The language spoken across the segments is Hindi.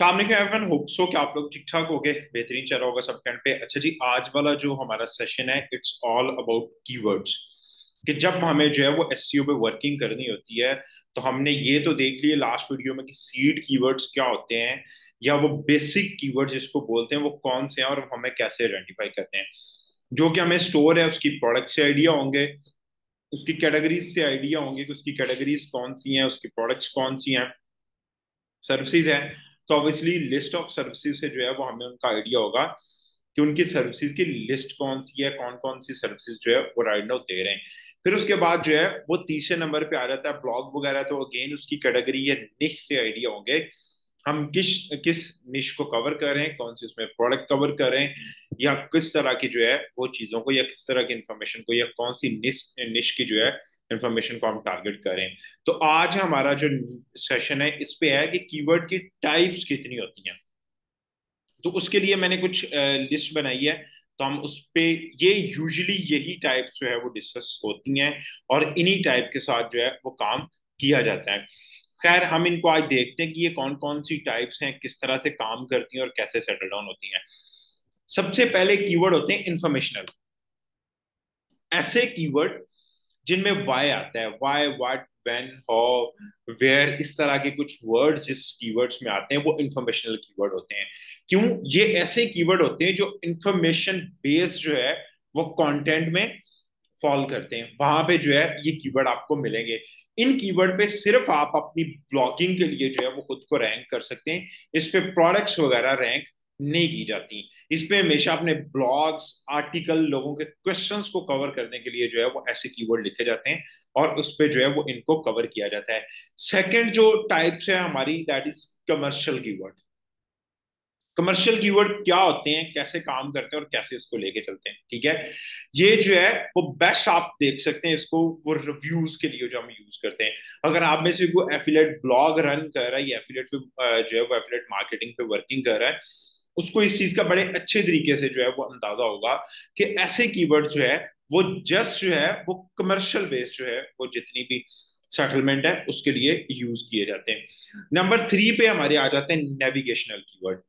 एवरीवन होप सो कि आप लोग ठीक ठाक हो गए बेहतरीन चल रहा होगा सब कैंड पे। अच्छा जी, आज वाला जो हमारा सेशन है इट्स ऑल अबाउट कीवर्ड्स कि जब हमें जो है वो एस पे वर्किंग करनी होती है तो हमने ये तो देख लिया लास्ट वीडियो में कि सीड कीवर्ड्स क्या होते हैं, या वो बेसिक कीवर्ड्स जिसको बोलते हैं, वो कौन से हैं और हमें कैसे आइडेंटिफाई करते हैं। जो कि हमें स्टोर है, उसकी प्रोडक्ट से आइडिया होंगे, उसकी कैटेगरीज से आइडिया होंगे कि उसकी कैटेगरीज कौन सी हैं, उसकी प्रोडक्ट्स कौन सी हैं। सर्विसेज़ है। तो ऑब्वियसली लिस्ट ऑफ़ सर्विसेज़ से जो है वो हमें उनका आइडिया होगा कि उनकी सर्विसेज़ की लिस्ट कौन सी है कौन कौन सी सर्विसेज़ जो है वो राइट नाउ दे रहे हैं। फिर उसके बाद जो है वो तीसरे नंबर पे आ जाता है ब्लॉग वगैरह तो अगेन उसकी कैटेगरी या निश से आइडिया होंगे। हम किस किस निश को कवर कर रहे हैं, कौन सी उसमें प्रोडक्ट कवर कर रहे हैं, या किस तरह की जो है वो चीज़ों को, या किस तरह की इंफॉर्मेशन को, या कौन सी निश निश की जो है इंफॉर्मेशन को हम टारगेट करें। तो आज हमारा जो सेशन है, इस पे है कि कीवर्ड की टाइप्स कितनी होती हैं। तो उसके लिए मैंने कुछ लिस्ट बनाई है तो हम उस पे ये यूजुअली यही टाइप्स जो है वो डिस्कस होती हैं और इन्हीं टाइप के साथ जो है वो काम किया जाता है। खैर, हम इनको आज देखते हैं कि ये कौन कौन सी टाइप्स हैं, किस तरह से काम करती हैं और कैसे सेटल डाउन होती हैं। सबसे पहले कीवर्ड होते हैं इंफॉर्मेशनल ऐसे कीवर्ड जिनमें वाई आता है why what when how where इस तरह के कुछ वर्ड्स जिस कीवर्ड्स में आते हैं, वो इंफॉर्मेशनल कीवर्ड होते हैं। क्यों? ये ऐसे कीवर्ड होते हैं जो इंफॉर्मेशन बेस्ड जो है, वो कंटेंट में फॉल करते हैं। वहाँ पे जो है, ये कीवर्ड आपको मिलेंगे। इन कीवर्ड पे सिर्फ़ आप अपनी ब्लॉगिंग के लिए जो है, वो खुद को रैंक कर सकते हैं। इस पे प्रोडक्ट्स वगैरह रैंक नहीं की जाती। इसमें हमेशा अपने ब्लॉग्स आर्टिकल लोगों के क्वेश्चंस को कवर करने के लिए जो है वो ऐसे कीवर्ड लिखे जाते हैं और उस पर जो है वो इनको कवर किया जाता है। सेकंड जो टाइप्स है हमारी that is commercial keyword commercial keyword क्या होते हैं, कैसे काम करते हैं और कैसे इसको लेके चलते हैं, ठीक है? ये जो है वो बेस्ट आप देख सकते हैं इसको, वो रिव्यूज़ के लिए जो हम यूज़ करते हैं। अगर आप में से कोई एफिलेट ब्लॉग रन कर रहा है या एफिलेट पे जो है वो एफिलेट मार्केटिंग पे वर्किंग कर रहा है उसको इस चीज़ का बड़े अच्छे तरीके से जो है वो अंदाज़ा होगा कि ऐसे कीवर्ड जो है, वो जस्ट जो है, वो कमर्शियल बेस जो है, वो जितनी भी सेटलमेंट है, उसके लिए यूज़ किए जाते हैं। नंबर थ्री पे हमारे आ जाते हैं नेविगेशनल कीवर्ड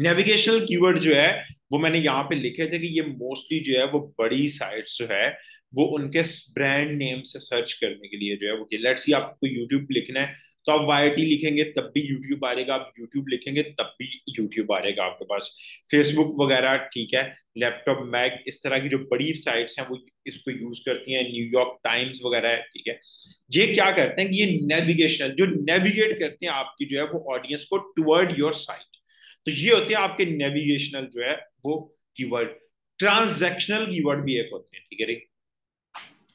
नेविगेशनल कीवर्ड जो है, वो मैंने यहाँ पे लिखे थे कि ये मोस्टली जो है, वो बड़ी साइट्स जो है, वो उनके ब्रांड नेम से सर्च करने के लिए जो है, वो लेट्स सी आपको यूट्यूब लिखना है। तो आप वाई लिखेंगे, तब भी यूट्यूब आ जाएगा आप यूट्यूब लिखेंगे, तब भी यूट्यूब आ जाएगा आपके पास। फेसबुक वगैरह ठीक है लैपटॉप मैग इस तरह की जो बड़ी साइट्स हैं, वो इसको यूज़ करती हैं न्यूयॉर्क टाइम्स वगैरह, ठीक है। ये क्या करते हैं कि ये नेविगेशनल जो नेविगेट करते हैं आपकी जो है, वो ऑडियंस को टुवर्ड योर साइट तो ये होते हैं आपके नेविगेशनल जो है, वो कीवर्ड ट्रांजेक्शनल कीवर्ड भी एक होते हैं, ठीक है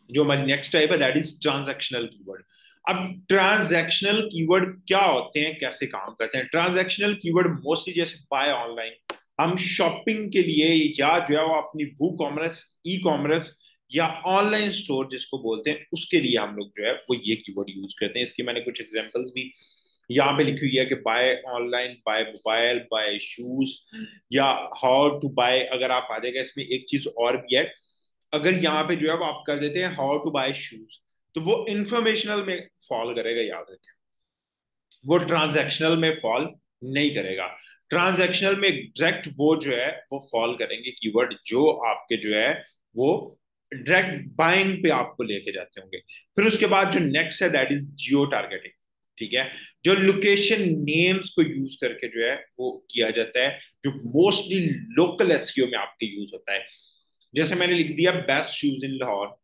जो हमारी नेक्स्ट टाइप है दैट इज़ ट्रांजेक्शनल कीवर्ड अब ट्रांजैक्शनल कीवर्ड क्या होते हैं, कैसे काम करते हैं? ट्रांजैक्शनल कीवर्ड मोस्टली जैसे बाय ऑनलाइन हम शॉपिंग के लिए या जो है वो अपनी भू कॉमर्स ई कॉमर्स या ऑनलाइन स्टोर जिसको बोलते हैं, उसके लिए हम लोग जो है वो ये कीवर्ड यूज़ करते हैं। इसकी मैंने कुछ एग्जांपल्स भी यहाँ पे लिखी हुई है कि buy online buy mobile buy shoes या हाउ टू बाय अगर आप आ जाएगा, इसमें एक चीज़ और भी है। अगर यहाँ पे जो है वो आप कर देते हैं हाउ टू बाय शूज़ तो वो इंफॉर्मेशनल में फॉल करेगा, याद रखें। वो ट्रांजैक्शनल में फॉल नहीं करेगा। ट्रांजैक्शनल में डायरेक्ट वो जो है, वो फॉल करेंगे कीवर्ड जो आपके जो है, वो डायरेक्ट बाइंग पे आपको लेके जाते होंगे। फिर उसके बाद जो नेक्स्ट है दैट इज़ जियो टारगेटिंग ठीक है? जो लोकेशन नेम्स को यूज़ करके जो है, वो किया जाता है, जो मोस्टली लोकल एसईओ में आपके यूज़ होता है। जैसे मैंने लिख दिया best shoes in Lahore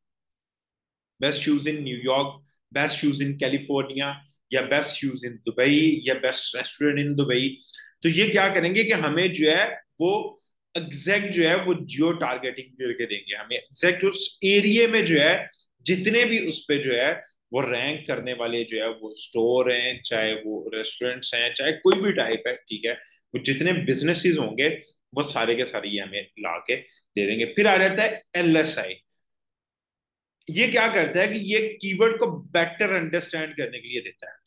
best shoes in New York best shoes in California या बेस्ट शूज़ इन दुबई या बेस्ट रेस्टोरेंट इन दुबई तो ये क्या करेंगे कि हमें जो है, वो एग्जैक्ट जो है, वो जियो टारगेटिंग करके देंगे हमें। एग्जैक्ट उस एरिए में जो है, जितने भी उस पर जो है, वो रैंक करने वाले जो है, वो स्टोर हैं, चाहे वो रेस्टोरेंट्स हैं, चाहे कोई भी टाइप है, ठीक है? वो जितने बिजनेसेस होंगे, वो सारे के सारे ये हमें ला के दे देंगे। फिर आ जाता है एल एस आई ये क्या करता है कि ये कीवर्ड को बेटर अंडरस्टैंड करने के लिए देता है।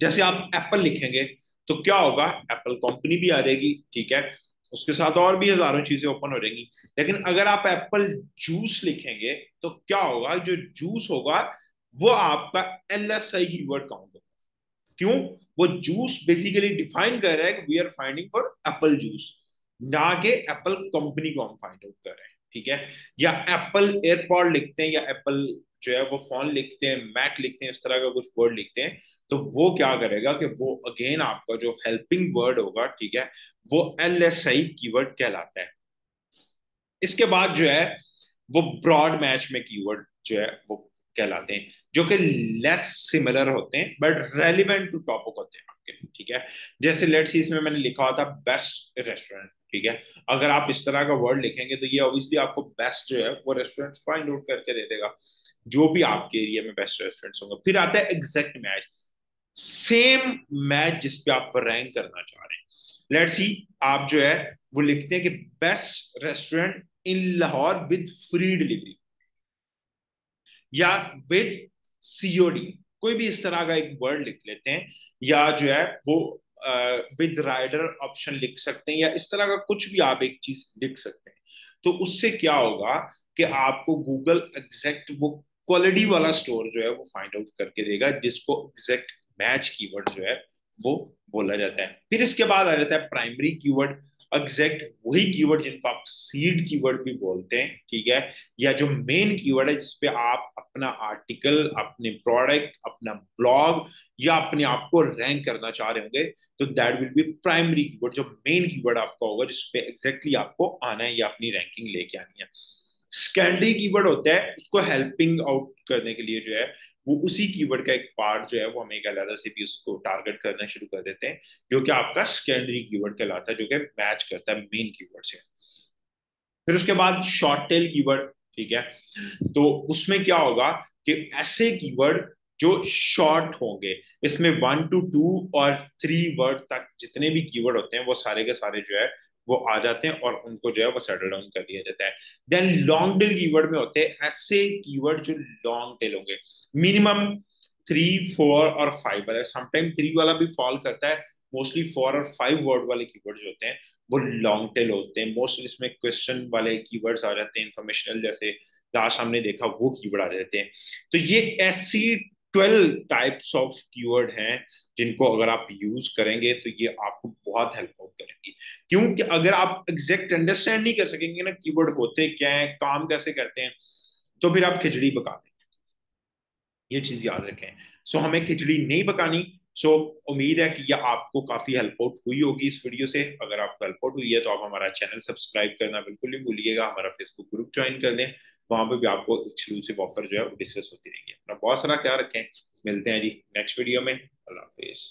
जैसे आप एप्पल लिखेंगे तो क्या होगा? एप्पल कंपनी भी आ जाएगी, ठीक है? उसके साथ और भी हज़ारों चीज़ें ओपन हो जाएँगी। लेकिन अगर आप एप्पल जूस लिखेंगे तो क्या होगा? जो जूस होगा, वो आपका एल एस आई की वर्ड काउंट होगा। क्यों? वो जूस बेसिकली डिफाइन कर रहा है कि we are finding for apple juice ना के एप्पल कंपनी को हम फाइंड आउट कर रहे हैं। ठीक है? या एप्पल एयरपॉड लिखते हैं या एप्पल जो है वो फ़ोन लिखते हैं मैक लिखते हैं, इस तरह का कुछ वर्ड लिखते हैं तो वो क्या करेगा कि वो अगेन आपका जो हेल्पिंग वर्ड होगा, ठीक है, वो एल एस आई कीवर्ड कहलाता है। इसके बाद जो है, वो ब्रॉड मैच में कीवर्ड जो है वो कहलाते हैं, जो कि लेस सिमिलर होते हैं बट रेलिवेंट टू टॉपिक होते हैं आपके, ठीक है? जैसे लेट्स इसमें मैंने लिखा हुआ था बेस्ट रेस्टोरेंट ठीक है? अगर आप इस तरह का वर्ड लिखेंगे तो ये ऑब्वियसली आपको बेस्ट जो है वो रेस्टोरेंट फाइंड आउट करके दे देगा। जो भी आपके एरिया में बेस्ट रेस्टोरेंट्स होंगे। फिर आता है एग्जैक्ट मैच सेम मैच जिस पे आप रैंक करना चाह रहे हैं। लेट्स सी आप जो है वो लिखते हैं कि best restaurant in Lahore with free delivery या विद सीओडी कोई भी इस तरह का एक वर्ड लिख लेते हैं, या जो है वो विद राइडर ऑप्शन लिख सकते हैं या इस तरह का कुछ भी आप एक चीज़ लिख सकते हैं। तो उससे क्या होगा कि आपको गूगल एग्जैक्ट वो क्वालिटी वाला स्टोर जो है वो फाइंड आउट करके देगा, जिसको एग्जैक्ट मैच कीवर्ड जो है वो बोला जाता है। फिर इसके बाद आ जाता है प्राइमरी कीवर्ड एग्जैक्ट वही कीवर्ड जिनको आप सीड कीवर्ड भी बोलते हैं, ठीक है? या जो मेन कीवर्ड है जिसपे आप अपना आर्टिकल अपने प्रोडक्ट अपना ब्लॉग या अपने आप को रैंक करना चाह रहे होंगे तो that will be primary keyword जो मेन कीवर्ड आपका होगा जिसपे एग्जैक्टली आपको आना है या अपनी रैंकिंग लेके आनी है। सेकेंडरी कीवर्ड होता है, उसको हेल्पिंग आउट करने के लिए जो है, वो उसी कीवर्ड का एक पार्ट जो है, वो हम एक अलग से भी उसको टारगेट करना शुरू कर देते हैं, जो कि आपका सेकेंडरी कीवर्ड कहलाता है, जो कि मैच करता है मेन कीवर्ड से। फिर उसके बाद शॉर्ट टेल कीवर्ड ठीक है? तो उसमें क्या होगा कि ऐसे कीवर्ड जो शॉर्ट होंगे, इसमें वन टू टू और थ्री वर्ड तक जितने भी कीवर्ड होते हैं, वो सारे के सारे जो है वो आ जाते हैं और उनको जो है वो सेटल डाउन कर दिया जाता है। देन लॉन्ग टेल कीवर्ड में होते हैं ऐसे कीवर्ड जो लॉन्ग टेल होंगे। मिनिमम थ्री फोर और फाइव वाला। समटाइम थ्री वाला भी फॉल करता है। मोस्टली फोर और फाइव वर्ड वाले कीवर्ड जो होते हैं। वो लॉन्ग टेल होते हैं। मोस्टली इसमें क्वेश्चन वाले कीवर्ड्स आ जाते हैं। इन्फॉर्मेशनल जैसे लास्ट हमने देखा वो कीवर्ड आ जाते हैं। तो ये ऐसी ट्वेल्व टाइप्स ऑफ़ कीवर्ड हैं जिनको अगर आप यूज़ करेंगे तो ये आपको बहुत हेल्प करेंगी क्योंकि अगर आप एग्जैक्ट अंडरस्टैंड नहीं कर सकेंगे ना कीवर्ड होते क्या है, काम कैसे करते हैं तो फिर आप खिचड़ी पका देंगे ये चीज़ याद रखें। सो हमें खिचड़ी नहीं पकानी। सो उम्मीद है कि यह आपको काफ़ी हेल्प आउट हुई होगी इस वीडियो से। अगर आपको हेल्प आउट हुई है तो आप हमारा चैनल सब्सक्राइब करना बिल्कुल नहीं भूलिएगा। हमारा फेसबुक ग्रुप ज्वाइन कर लें। वहाँ पे भी आपको एक्सक्लूसिव ऑफ़र जो है, वो डिस्कस होती रहेगी। अपना बहुत सारा ख्याल रखें। मिलते हैं जी नेक्स्ट वीडियो में। अल्लाह हाफिज़।